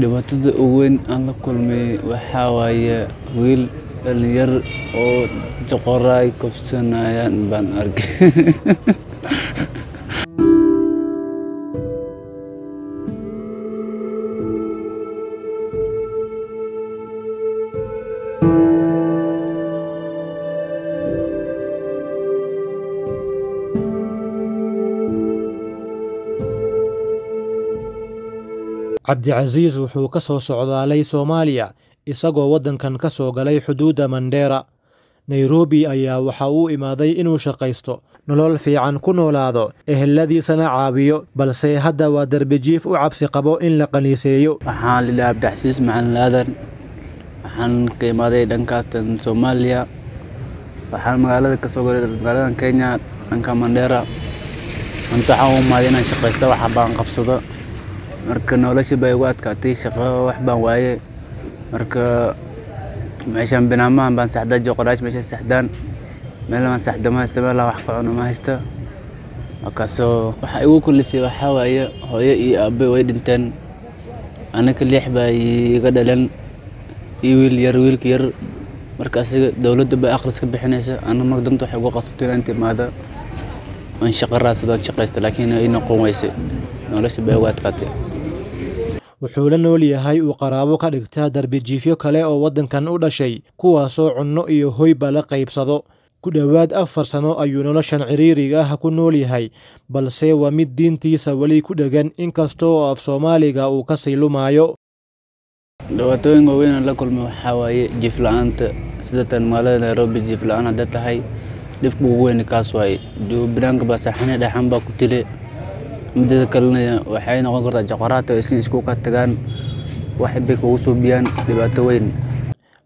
dhibaatada ugu weyn aan la kulmay waxaa waaye wiil dhalinyar oo joqoraay kobsanayaan baan arkay cabdicasiis wuxuu ka soo socdaalay soomaaliya isagoo waddankan ka soo galay xuduudda mandheera nairobi ayaa waxa uu imaaday inuu shaqaysto nolol fiican ku noolaado eheladiisana caawiyo balse hadda waa darbijiif u cabsi qabo in la qaniiseeyo. Waxaan lidhaha abdixasiis macalin aadan waxaan ka imaaday dhankaatan soomaaliya. Waxaan magaalada ka galay magaaladan kenya dhanka mandheera anta waxaan u imaaday inaan shaqaysto waxa baan qabsado marka nolosha baa igu adkaatay shaqo wax baan waaye. Marka meeshaan binaamahan baan saxdaa joqoraash meesha saxdaan. Meel baan saxda ma haysta meel wax ka cuno ma haysta markaasoo waxa igu kulifay waxaa waaye hooyo iyo aabe way dhinteen. Anaga lix baa iga dhalan iyo wiil yar wiilka yar. Marka asiga dowladda baa akhris ka bixinaysa ana marka danta waxay ugu qasabtay inaan timaado. Oon shaqo raadsado oon shaqaysto laakiin ay noqon weyse nolosha baa igu adkaatay. Wuxuu la nool yahay uu qaraabo ka dhigtaa darbijiifyo kale oo waddankan u dhashay kuwaasoo cunno iyo hoyba la qaybsado. Ku dhowaad afar sano ayuu noloshan ciriiriga ah ku nool yahay balse waa mid diintiisa weli ku dhegan inkasta oo af soomaaliga uu ka sii lumaayo. Dhibaatooyin waaweyn aan la kulmay waxaa waaye jiif la'aanta sidatan magaalada nairobi jiif la'aan hadda tahay dhibka ugu weyn kaas waaye. Banaanka baa saaxane dhexan baa ku tile midada kalena waxay noqon kartaa jaqoraata oo isna isku ka tagaan wax bay kugu suubiyaan dhibaato weyn.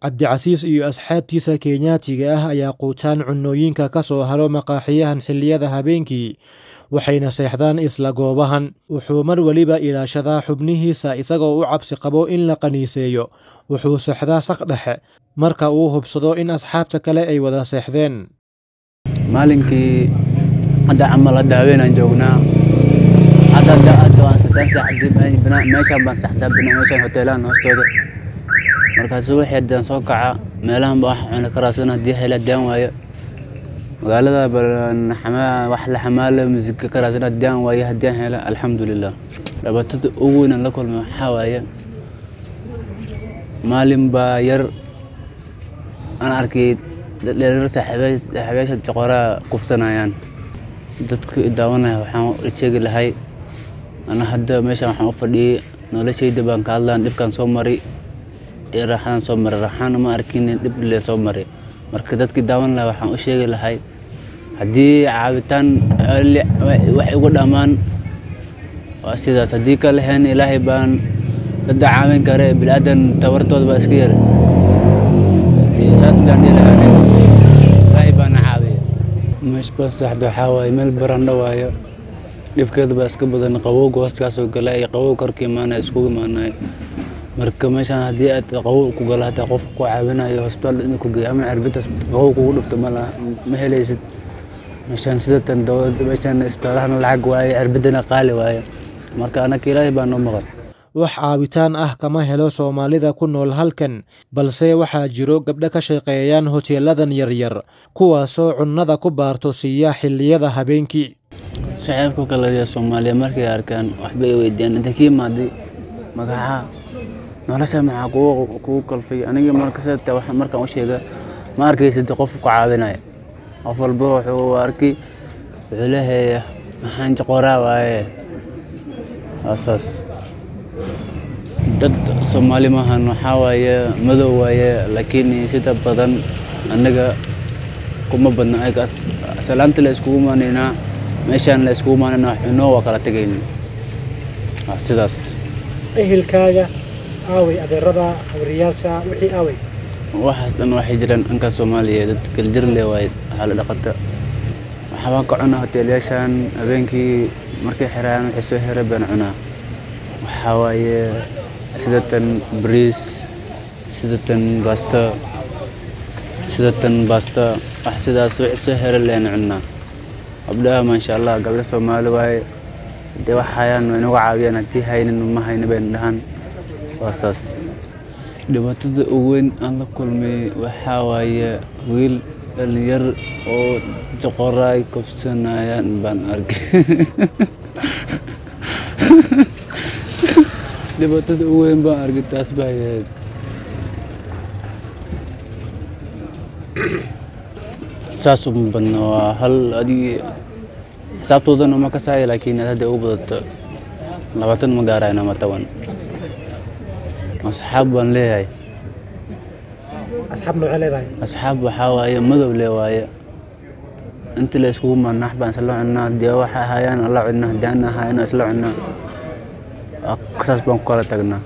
Cabdicasiis iyo asxaabtiisa kenyaatiga ah ayaa quutaan cunnooyinka ka soo haro maqaaxiyahan xilliyada habeenkii waxayna seexdaan isla goobahan. Wuxuu mar weliba ilaashadaa xubnihiisa isagoo u cabsi qabo in la qaniiseeyo. Wuxuu seexdaa saq dhexe marka uu hubsado in asxaabta kale ay wada seexdeen. Maalinkii hadda camal hadda haweenaan joognaa hadda hadda baan saxdaa meeshaan hoteelaan hoostooda markaas wixii haddaan soo kaca meelahan baa wax cuna ka raadsan haddii hela haddaan waayo. Magaalada wax la xamaalo musika ka raadsan haddii aan waayo haddii aan hela alxamdulilah dhibaatada ugu weyn aan la kulmay waxaa waaye maalin baa yar aan arkay dhalinyaro saaxiibayaasha joqoraa kufsanayaan. Dadka daawanaya waxaan sheegi lahay ana hadda meeshaan waxaan u fadhiyey noloshayda baan ka hadlaan dhibkaan soo maray. Iyo raaxadaan soo maray raaxaana ma arkin dhib lee soo maray. Marka dadkii daawan lahaa waxaan u sheegi lahay haddii caabitaan wax igu dhammaan waa sidaas. Haddii ka lahayn ilaahay baan dadda caawin kare bilaadan tabartooda baa iska yar. Baan meesh baa saxda waxaa waaye meel barandho waayo dhibkeeda baa iska badan qabowga hooskaasoo gala iyo qabow korka imaanaya iskugu imaanaya marka meeshaan haddii aad qabow ku galo hataa qofka ku caawinayo hosbitaal inuu ku geeyo ama cirbita qabow kugu dhufto ma ma helaysid. Meeshaan sidatan meeshaan isbitaalahana lacag waaye cirbidana qaali waaye. Marka anaka ilaahay baa noo maqan wax caawitaan ah kama helo soomaalida ku nool halkan balse waxaa jiro gabdho ka shaqeeyaan hoteeladan yaryar kuwaasoo cunnada ku baarto siiya xilliyada habeenkii. Saxiibka kale soomaaliya markay arkaan waxbay weydiiyaan inta ka imaaday magaca nolosha maxaa kugu kalfay? Aniga markasata markaan u sheega ma arkaysid qof ku caawinaya qof walba wuxuu arkay wuxuu leeyahay maxaan joqoraa waaye? Waasaas dad soomaali maahan waxaa waaye madow waaye laakiin sida badan annaga kuma badna. Salaanta la iskugu imaanaynaa meeshaan la iskugu imaanayna waxunoo waa kala tegayna sidaas. Ehelkaaga aaway adeerada hawriyaasha wixii aaway waxaas dhan waxay jiraan dhanka soomaaliya dad galjirle waaye waxaa la dhaqata. Waxbaan ka cunaa hoteelyaashan habeenkii markay xirayaan waxay soo xira baan cunaa waxaa waaye sidatan bariis sidatan baasto sidatan baasto wax sidaas wixii soo xira leen cunaa gabdhaha maasha allah gabdha soomaali waaye hadee wax hayaan way nagu caawiyaan haddii haynin ma hayna bayna dhahan waa saas. Dhibaatada ugu weyn aan la kulmay waxaa waaye wiil dhalinyar oo joqoraay kobsanayaan baan arkay dhibaatada ugu weyn baan arkay taas baa yahayd saas uma badna waa hal adig xisaabtoodana uma ka saaya laakiin aad hadda ugu badato labaatan ma gaarayna ama toban asxaab baan leeyahay. Asxaab noocee leedahay? Asxaab waxaa waaye madow le waaye. Inta la iskugu manax baan isla cunnaa haddii waxa ahaayaan alla cunnaa haddii aan ahaayana isla cunnaa saas baan kala tagnaa?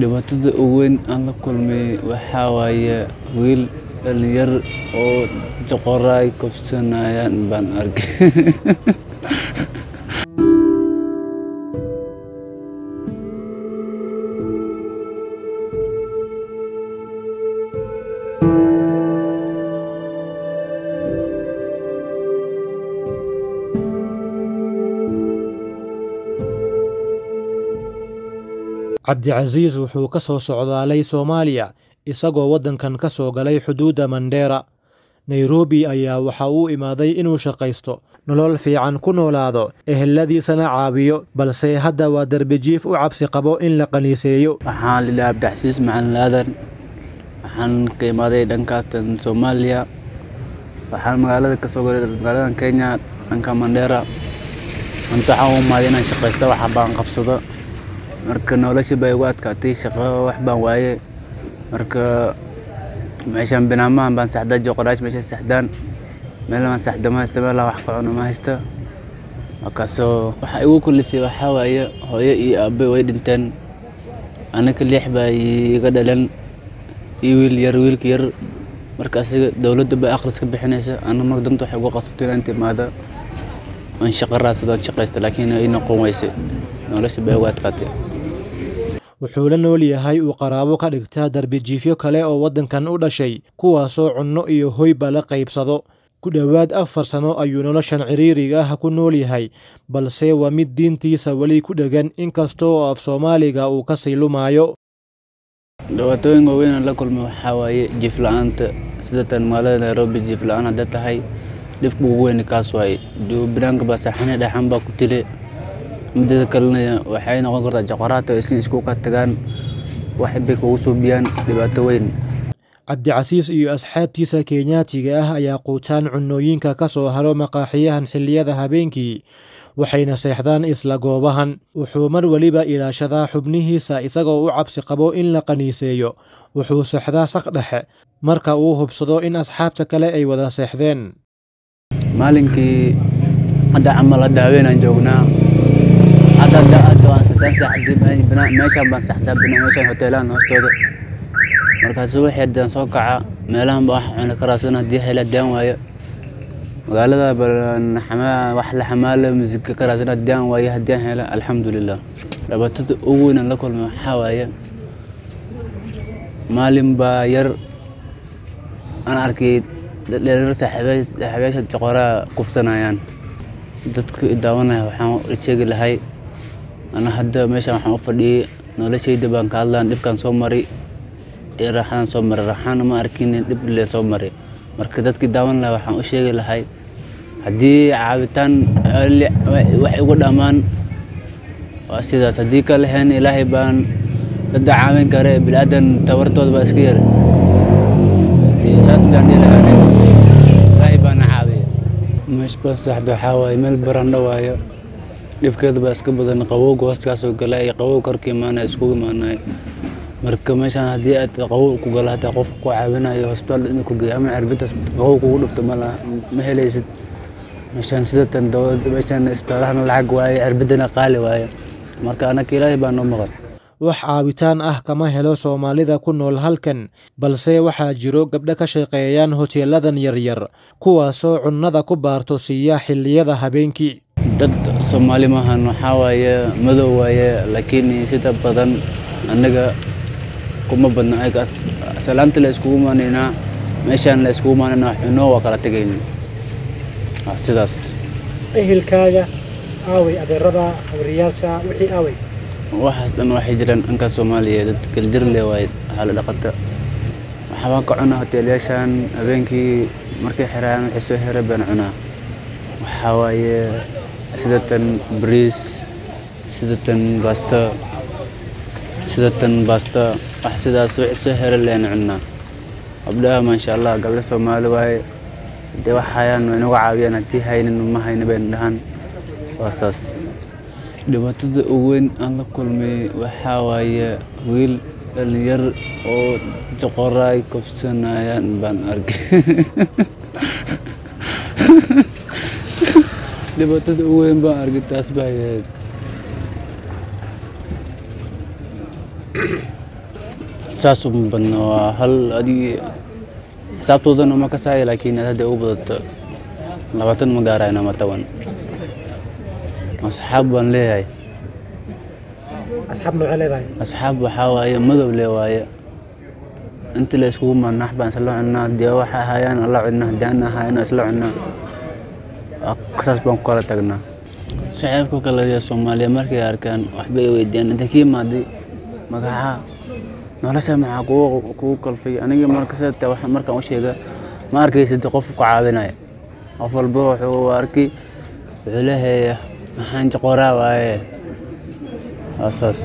Dhibaatada ugu weyn aan la kulmay waxaa waaye wiil dhalinyar oo joqoraay kobsanayaan baan arkay cabdicasiis wuxuu ka soo socdaalay soomaaliya isagoo waddankan ka soo galay xuduudda mandheera nairobi ayaa waxa uu imaaday inuu shaqaysto nolol fiican ku noolaado eheladiisana caawiyo balse hadda waa darbijiif u cabsi qabo in la qaniiseeyo. Waxaan lidhaha abdixasiis macalin aadan waxaan ka imaaday dhankaastan soomaaliya waxaan magaalada ka soo galay magaaladan kenya dhanka mandheera inta waxaan u imaaday inaan shaqaysto waxa baan qabsado marka nolosha bay igu adkaatay shaqo wax baan waaye. Marka meeshan binaamahan baan saxdaa joqoraash meesha saxdaan meel baan saxda ma haysta meel wax ka cuno ma haysta markaasoo waxa igu kulifay waxaa waaye hooyo iyo aabe way dhinteen. Anaga lix baa iga dhalan iyo wiil yar wiilka yar. Marka asiga dowladda baa akhris ka bixinaysa ana mar danta waxay ugu qasabtay inaan timaado. Aan shaqo raadsado aan shaqaysto laakiin ay noqon weyse nolosha bay ugu adkaatay wuxuu la nool yahay uu qaraabo ka dhigtaa darbijiifyo kale oo waddankan u dhashay kuwaasoo cunno iyo hoyba la qaybsado. Ku dhowaad afar sano ayuu noloshan ciriiriga ah ku nool yahay balse waa mid diintiisa weli ku dhegan inkastoo af soomaaliga uu ka sii lumaayo. Dhibaatooyin waaweyn aan la kulmay waxaa waaye jiif la'aanta sida tan magaalada nairobi jiif la'aan hadda tahay dhibka ugu weyn kaas waaye. Banaanka baa saaxane dhaxan baa ku tile midada kalena waxay noqon kartaa jaqoraata isna isku ka tagaan wax bay kugu suubiyaan dhibaato weyn. Cabdicasiis iyo asxaabtiisa kenyaatiga ah ayaa quutaan cunnooyinka ka soo haro maqaaxiyahan xilliyada habeenkii waxayna seexdaan isla goobahan. Wuxuu mar weliba ilaashadaa xubnihiisa isagoo u cabsi qabo in la qaniiseeyo. Wuxuu seexdaa saq dhexe marka uu hubsado in asxaabta kale ay wada seexdeen. Maalinkii hadda camal hadda haweenaan joognaa hadda hadda hadda waan soo kaca meelahan baa wax cuni karaasan haddii hela haddaan waayo magaalada wax la xamaala musika karaasan haddaan waayo haddaan hela alxamdulilah dhibaatada ugu weyn aan la kulmay waxaa waaye maalin baa yar aan arkay dhalinyaro saaxiibayaasha joqoraa kufsanayaan dadka daawanaya waxaan sheegi lahay ana hadda meeshan waxaan u fadhiyey noloshayda baan ka hadlaan dhibkaan soo maray. Iyo raaxadaan soo maray raaxaana ma arkin dhib le soo maray. Marka dadkii daawan lahay waxaan u sheegi lahay haddii caabitaan wax igu dhammaan waa sidaas. Haddii ka lehen ilaahay baan dadda caawin kare bilaadan tabartooda baa iska yar. Saas lahaa ilaahay baana caawiya meesh baan saxda waxaa waaye meel barandho waayo dhibkeeda baa iska badan qabowga hooskaasoo gala iyo qabow korka imaanaya iskugu imaanaya marka meeshaan haddii aad qabow ku galo hataa qofka ku caawinayo hosbitaal inuu ku geeyo ama cirbitaas qabow kugu dhufto ma laha ma helaysid. Meeshaan sidatan dowladda meeshaan isbitaalahana lacag waaye cirbadana qaali waaye. Marka anaka ilaahay baa noo maqan. Wax caawitaan ah kama helo soomaalida ku nool halkan balse waxaa jiro gabdho ka shaqeeyaan hoteeladan yaryar kuwaasoo cunnada ku baarto siiya xilliyada habeenkii dad soomaali maahan waxaa waaye madow waaye laakiin sida badan annaga kuma badna. Ayagaas salaanta la iskugu imaanaynaa meeshaan la iskugu imaanaynaa xuno waa kala tegayna waa sidaas. Ehelkaaga aaway adeerada hawriyaasha wixii aaway waxaas dhan waxay jiraan dhanka soomaaliya dad galjirle waaye xaalo dhaqata. Waxbaan ka cunaa hoteelayaashan habeenkii markay xirayaan waxay soo hera baan cunaa. Waxaa waaye sidatan bariis sidatan baasta sidatan baasta wax sidaas wixii soo hera leen cunaa gabdhaha maasha allah gabdha soomaali waaye. Dee wax hayaan way nagu caawiyaan. Haddii haynin ma hayna bayna dhahan waa saas. Dhibaatada ugu weyn aan la kulmay waxaa waaye wiil dhalinyar oo joqoraay kobsanayaan baan arkay dhibaatada ugu weyn baan arkay taas baa ahayd. Saas uma badna waa hal adig xisaabtoodana ma kasaayo laakiin aad hadda ugu badato labaatan ma gaarayn ama toban asxaab baan leeyahay. Asxaab noocee leedahay? Asxaab waxaa waaye madow le waaye. Inta la iskugu manax baan isla cunnaa dee waxa ahayaan alla cunnaa haddii aan ahayana isla cunnaa Waa- saas baan kala tagnaa. Saxiibka kale ee soomaaliya markay arkaan waxbay weydiiyaan inta kii imaaday magaca nolosha maxaa kugu kalfay. Aniga markasta wax markaan u sheega ma arkaysid qof ku caawinaya. Qof walba wuxuu arki wuxuu leeyahay maxaan joqoraa waaye? Waa saas